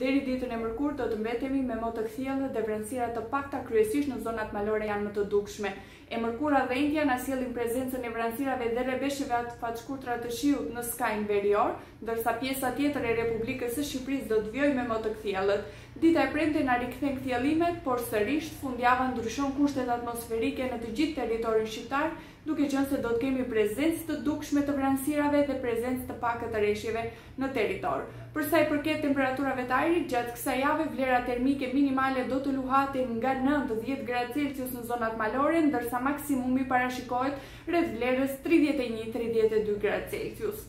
Deri ditën e mërkurë do të mbetemi me mot të kthjellët dhe vranësira të pakta kryesisht në zonat malore janë më të dukshme. E mërkura dhe e enjtja na sjellin prezencën e vranësirave dhe rrebeshjeve afatshkurtra të shiut në skajin verior, ndërsa pjesa tjetër e Republikës së Shqipërisë do të vijojë me mot të kthjellët. Dita e premte na rikthen kthjellimet, por sërish fundjava ndryshon kushtet atmosferike në të gjithë territorin shqiptar, duke qenë se do të kemi prezencë të dukshme të vranësirave dhe prezencë të pakët të reshjeve në territor. Për sa i përket temperaturave të ajrit, gjatë kësaj jave vlerat termike minimale do të luhaten nga nëntë, dhjetë gradë Celsius në zonat malore, ndërsa maksimumi parashikohet rreth vlerës tridhjetë e një, tridhjetë e dy gradë Celsius.